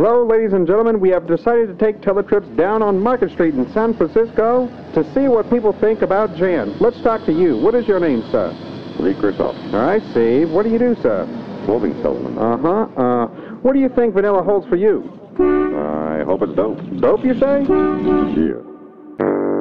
Hello, ladies and gentlemen. We have decided to take teletrips down on Market Street in San Francisco to see what people think about Jan. Let's talk to you. What is your name, sir? Lee Kristoff, All right, Steve. What do you do, sir? clothing salesman. Uh-huh. Uh, what do you think vanilla holds for you? I hope it's dope. Dope, you say? Yeah.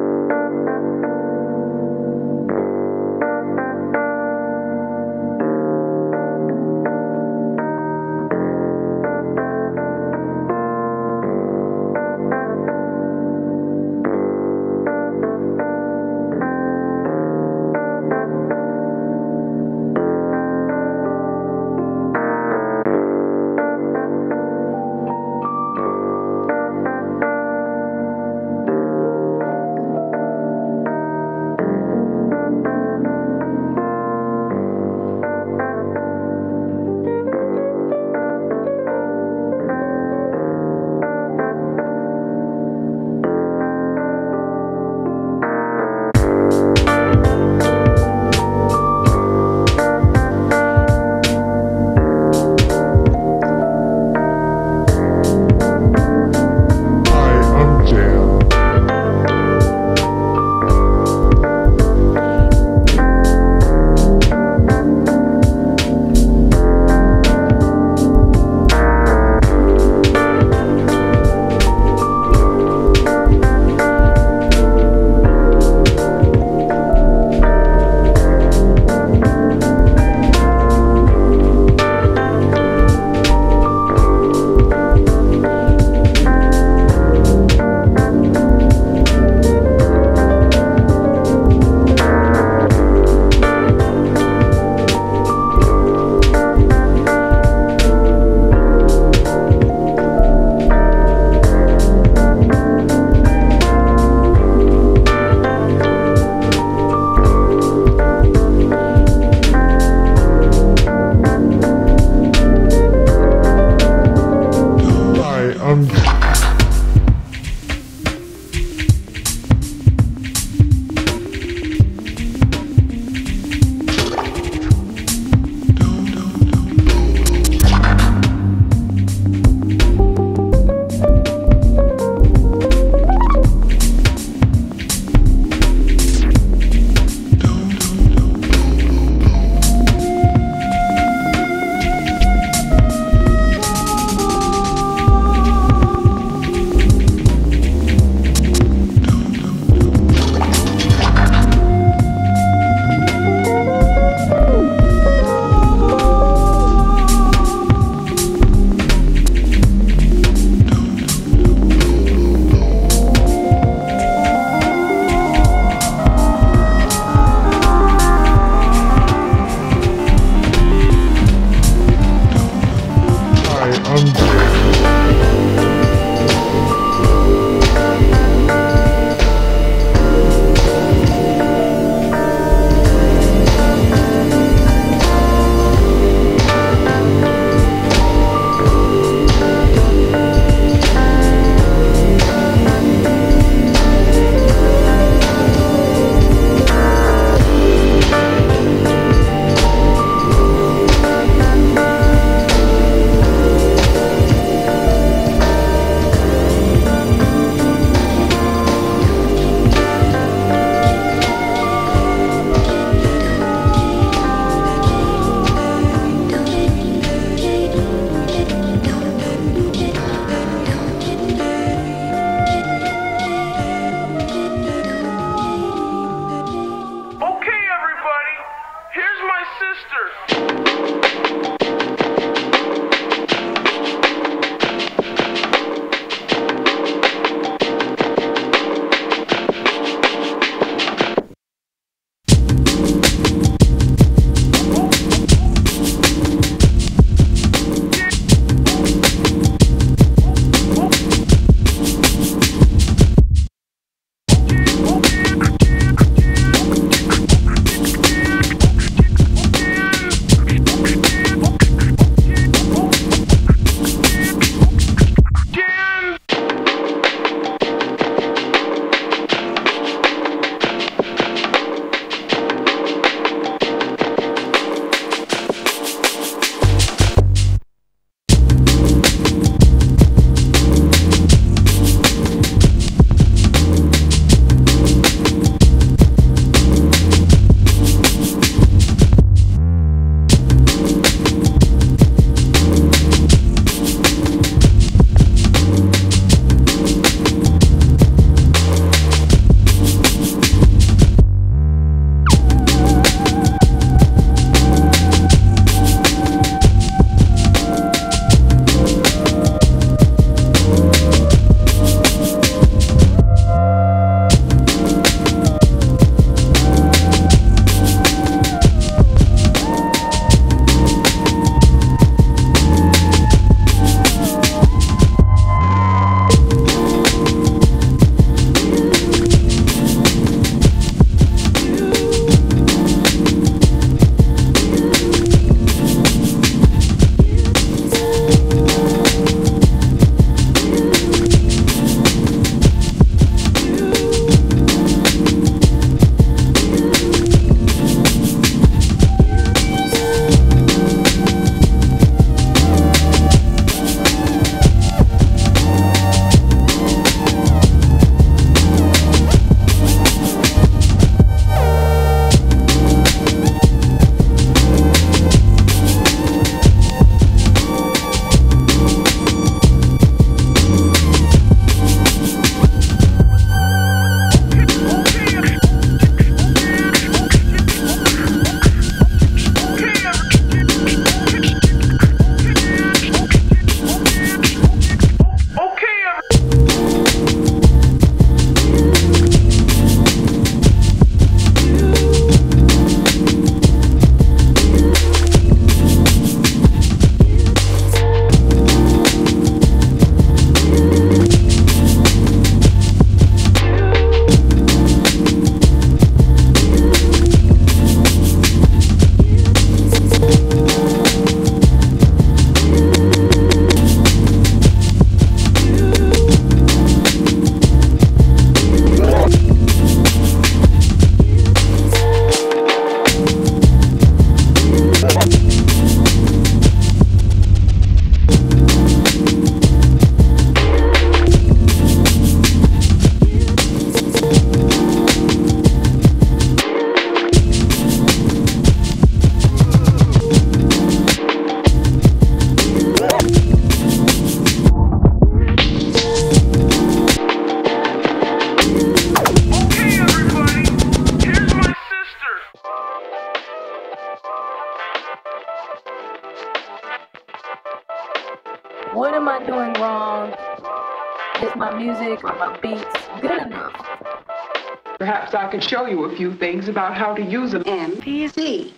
Show you a few things about how to use an MPC.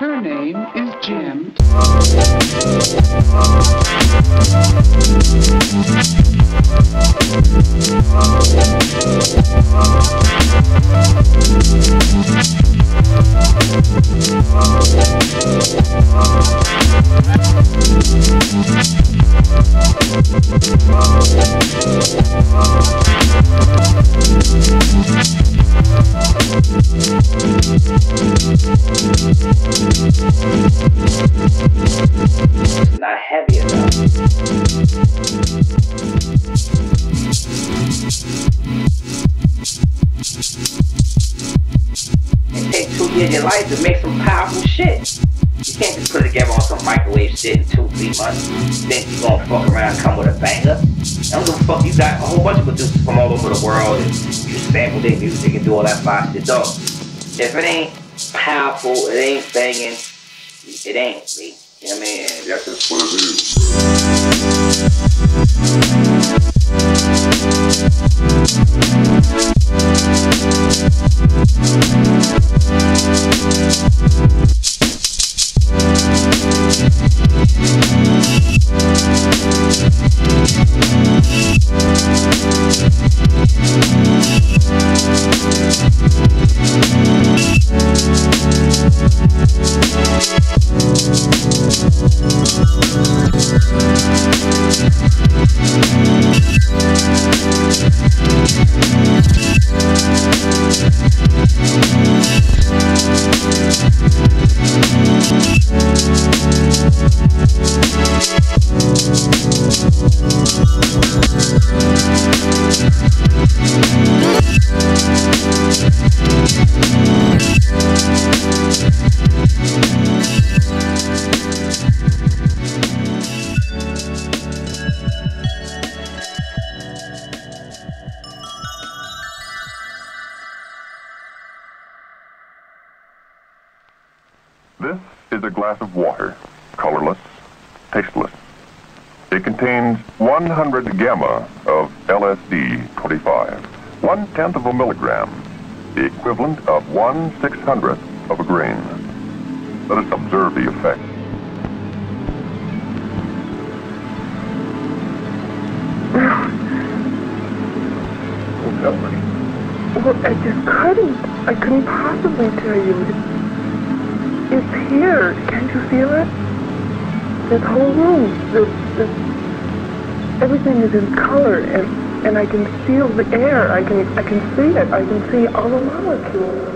Her name is Jim. Not heavy enough. It takes two years of your life to make some powerful shit. You can't just put it together on some microwave shit in two, three months. Think you gonna fuck around and come with a banger? I don't give a fuck. You got a whole bunch of producers from all over the world and you sample their music and do all that fine shit. Dog, if it ain't powerful, it ain't banging, it ain't, me. You know what I mean? That's just what it is. Gamma of LSD 25, one tenth of a milligram, the equivalent of one six hundredth of a grain. Let us observe the effect. Well, I just couldn't. I couldn't possibly tell you. It's, it's here. Can't you feel it? This whole room, this, this, everything is in color, and and I can feel the air. I can I can see it. I can see all the molecules.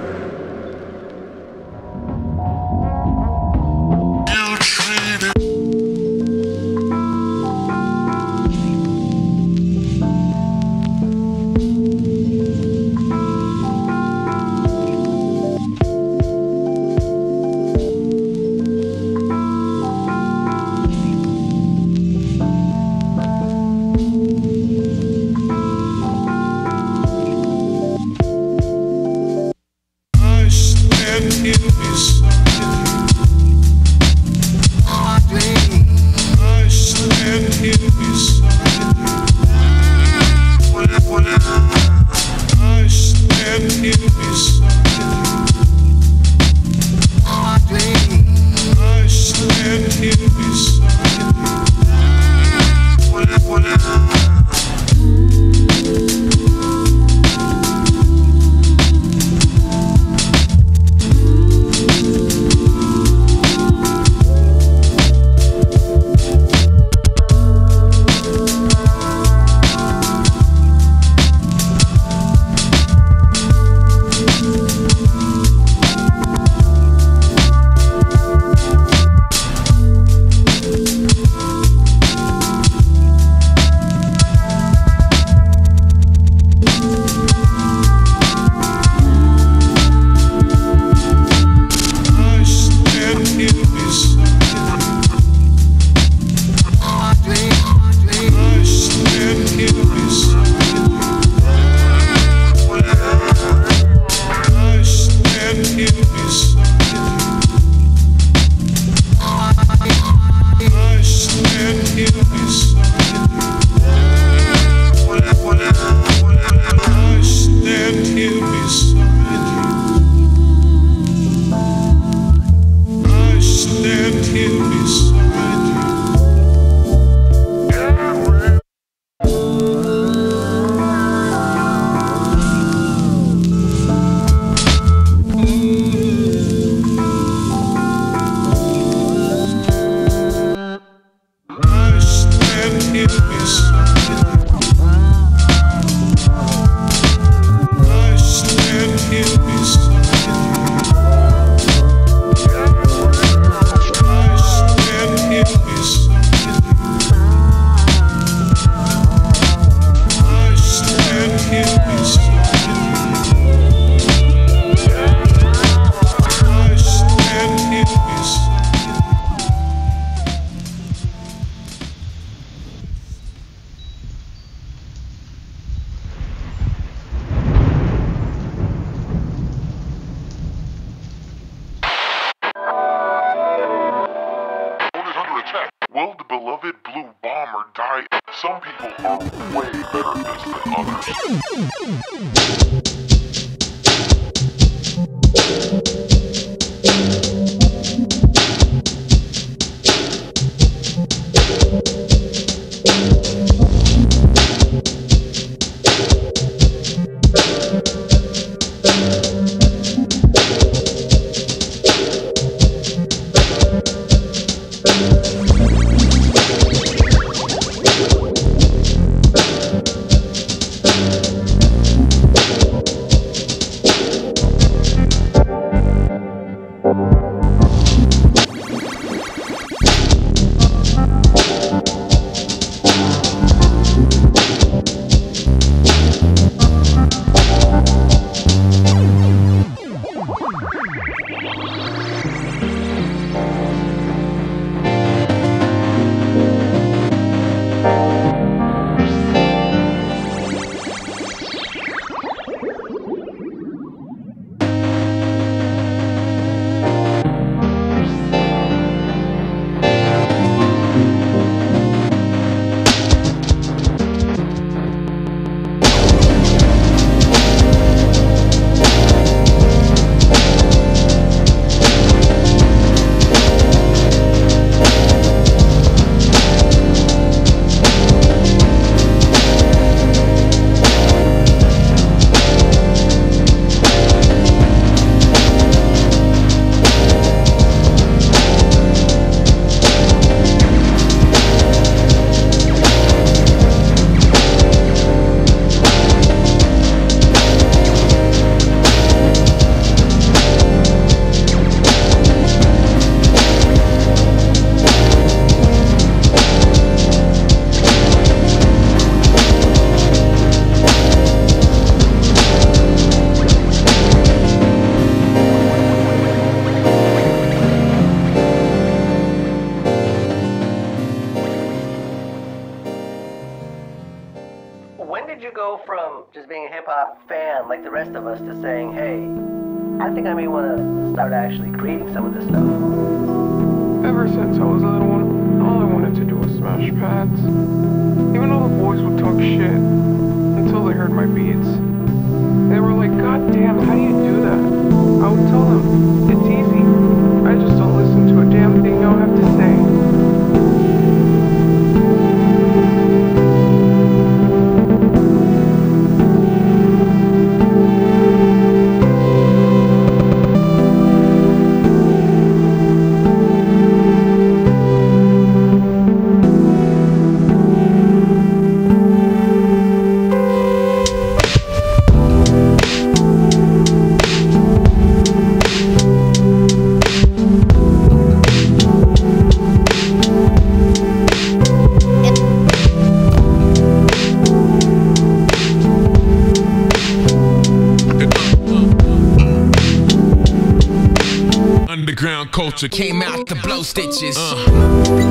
Came out to blow stitches. Uh.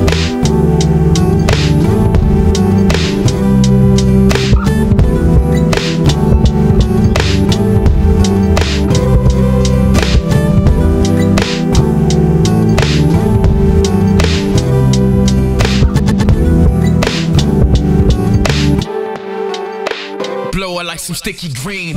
blow it like some sticky green.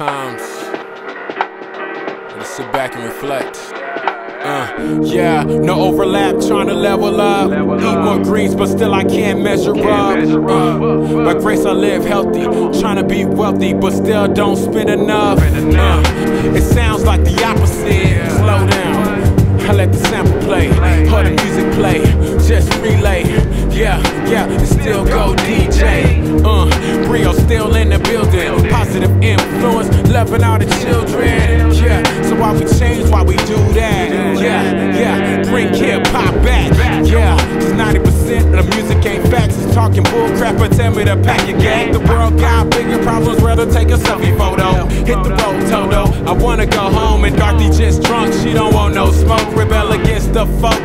Just sit back and reflect. Uh, yeah, no overlap, trying to level up. Eat more greens, but still I can't measure up. Uh, by grace I live healthy, trying to be wealthy, but still don't spend enough. Uh, it sounds like the opposite. Slow down. I let the sample play, or the music play, just relay. Yeah, yeah, and still go DJ. Uh, Brio still in the building, positive influence, loving all the children. Yeah, so why we change, why we do that? Yeah, yeah, bring hip hop back. Yeah, cause 90% of the music ain't facts, it's talking bull crap, but tell me to pack your gang. The world got bigger problems, rather take a selfie photo. Hit the road, Toto. I wanna go home, and Dorothy just drunk, she don't want no smoke. Rebel against the folks,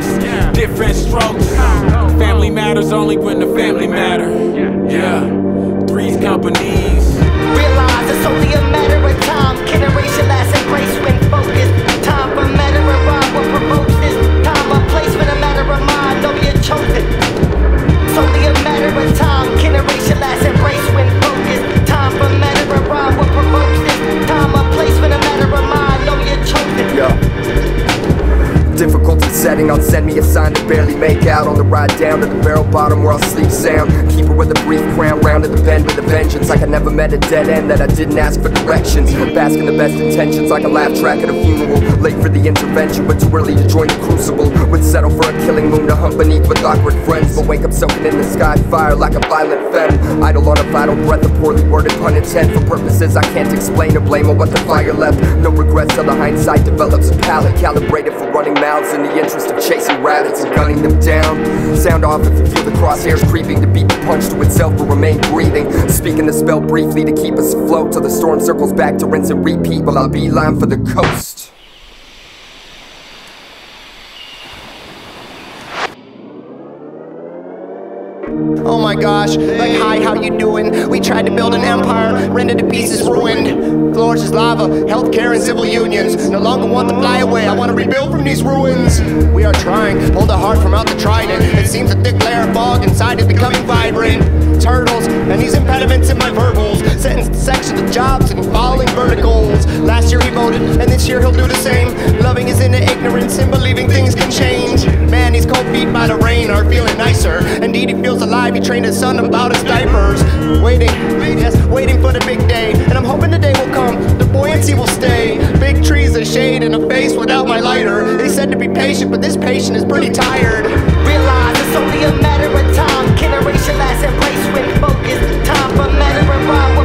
make out on the ride down to the barrel bottom where I'll sleep sound. Keep her with a brief crown round to the bend with a vengeance. Like I never met a dead end that I didn't ask for directions. Bask in the best intentions like a laugh track at a funeral. Late for the intervention, but too early to join the crucible. Would settle for a killing moon to hunt beneath with awkward friends. But wake up soaking in the sky fire like a violent femme. Idle on a vital breath, a poorly worded pun intent for purposes I can't explain or blame on what the fire left. No regrets till the hindsight develops a palate calibrated for running mouths in the interest of chasing rabbits and gunning them down. Sound off if you feel the crosshairs creeping to beat the punch to itself but remain breathing. Speaking the spell briefly to keep us afloat till the storm circles back to rinse and repeat while I'll beeline for the coast. Oh my gosh, like hi, how you doing? We tried to build an empire, rendered to pieces, ruined. Floors is lava, healthcare and civil unions. No longer want to fly away, I want to rebuild from these ruins. We are trying, pull the heart from out the trident. It seems a thick layer of fog inside is becoming vibrant. Turtles and these impediments in my verbals, sentenced to of jobs and falling verticals. Last year he voted, and this year he'll do the same. Loving is in the ignorance and believing things can change. Man, he's cold feet by the rain are feeling nicer. Indeed, he feels alive. He trained his son about his diapers. Waiting, yes, waiting for the big day. And I'm hoping the day will come. The buoyancy will stay. Big trees of shade and a face without my lighter. They said to be patient, but this patient is pretty tired. Realize only a matter of time. Your last embrace when focused. Time for matter of rhyme.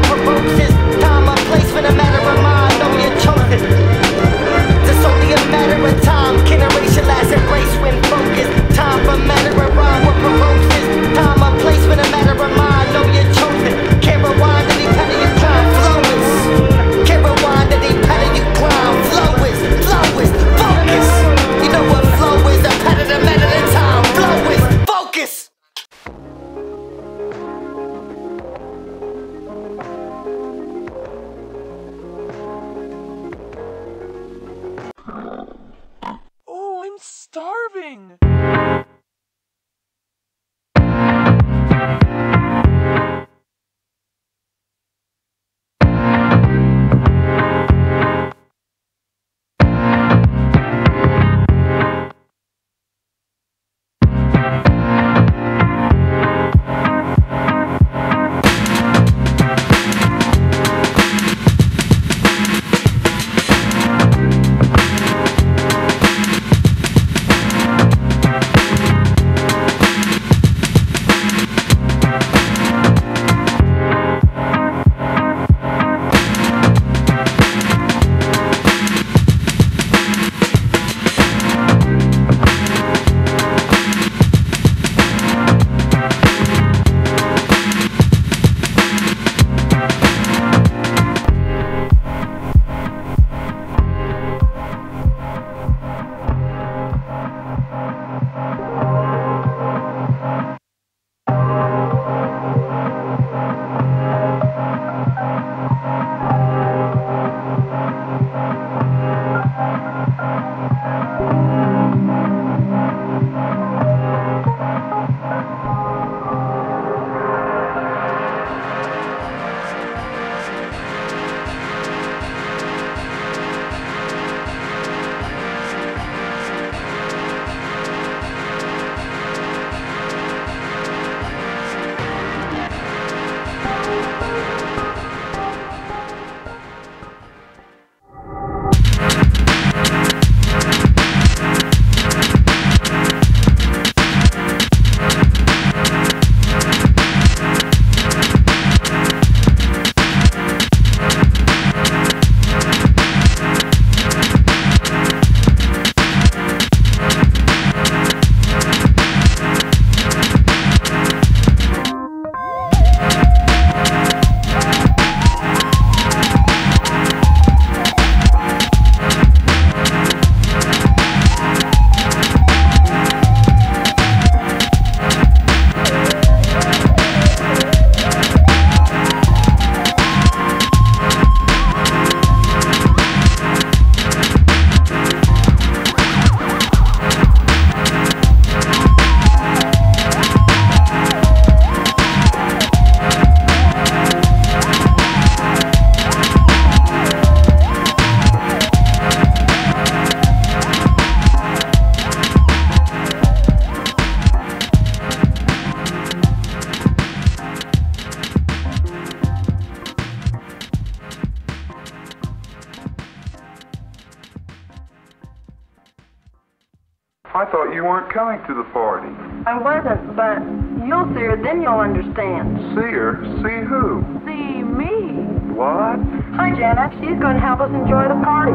She's going to help us enjoy the party.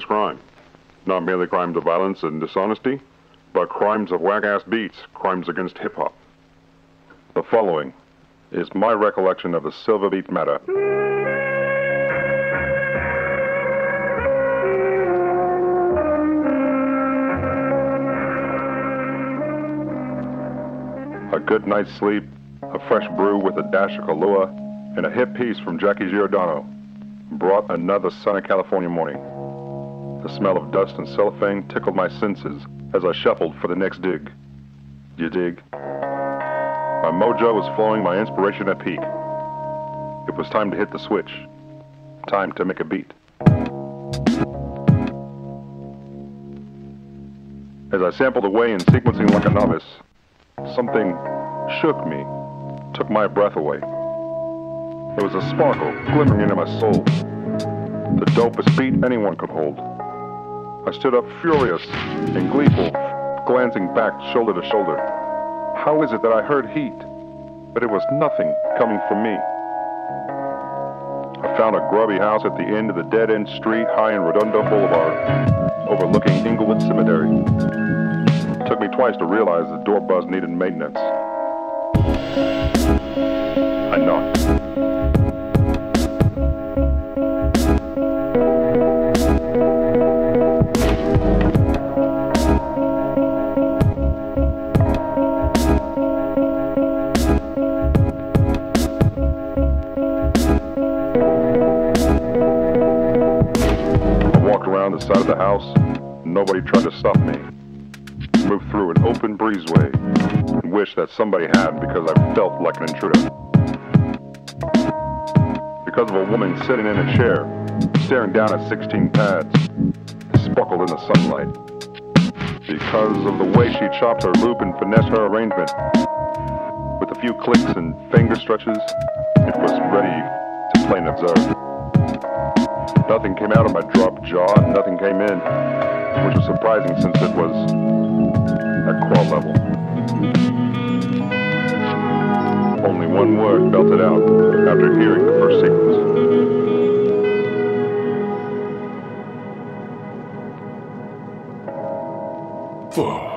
Against crime. Not merely crimes of violence and dishonesty, but crimes of whack-ass beats, crimes against hip-hop. The following is my recollection of the Silver Beat matter. A good night's sleep, a fresh brew with a dash of Kahlua, and a hit piece from Jackie Giordano brought another sunny California morning. The smell of dust and cellophane tickled my senses as I shuffled for the next dig. You dig? My mojo was flowing, my inspiration at peak. It was time to hit the switch. Time to make a beat. As I sampled away and sequencing like a novice, something shook me, took my breath away. There was a sparkle glimmering into my soul. The dopest beat anyone could hold. I stood up furious and gleeful, glancing back shoulder to shoulder. How is it that I heard heat, but it was nothing coming from me? I found a grubby house at the end of the dead-end street high in Redondo Boulevard, overlooking Inglewood Cemetery. It took me twice to realize the door buzz needed maintenance. I knocked. To stop me. Move through an open breezeway and wish that somebody had because I felt like an intruder. Because of a woman sitting in a chair, staring down at 16 pads, sparkled in the sunlight. Because of the way she chopped her loop and finessed her arrangement. With a few clicks and finger stretches, it was ready to plain observe. Nothing came out of my dropped jaw, nothing came in, which was surprising since it was at crawl level. Only one word belted out after hearing the first sequence. Four.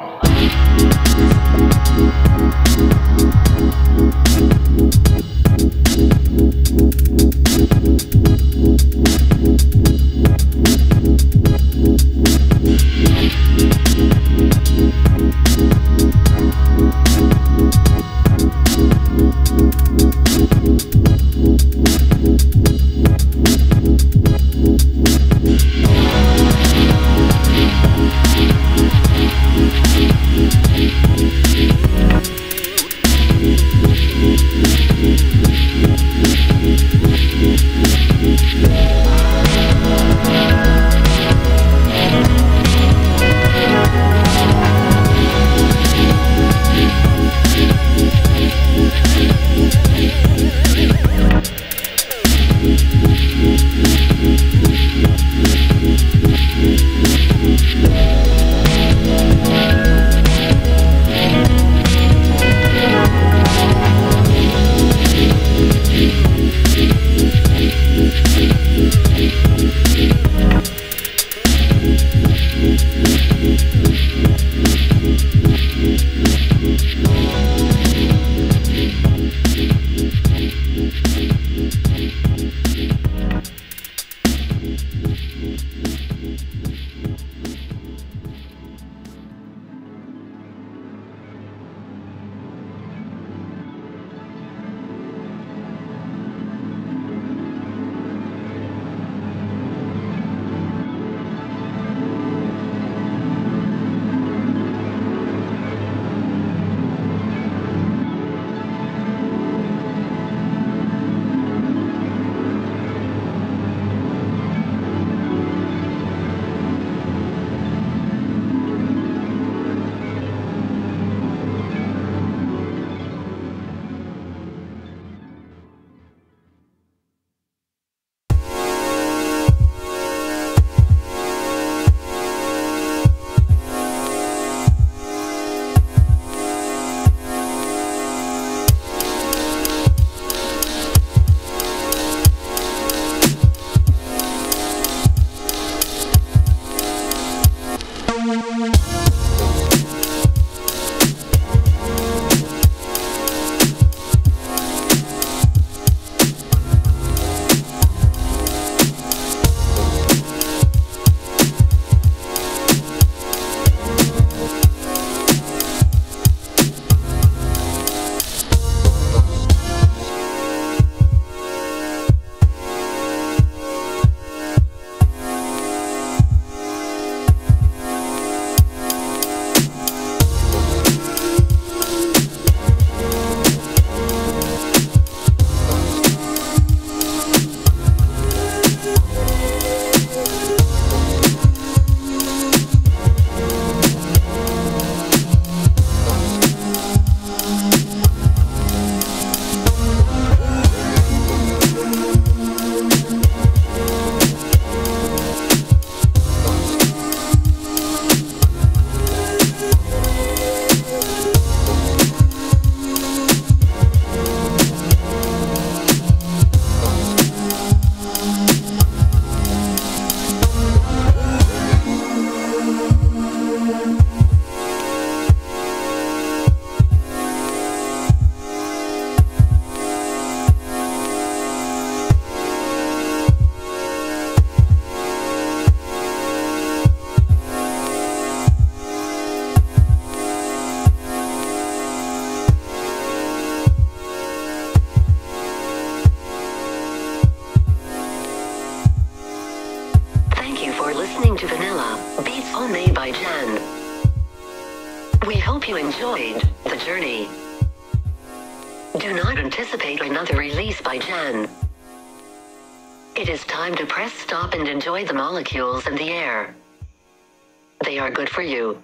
Jan. It is time to press stop and enjoy the molecules in the air. They are good for you.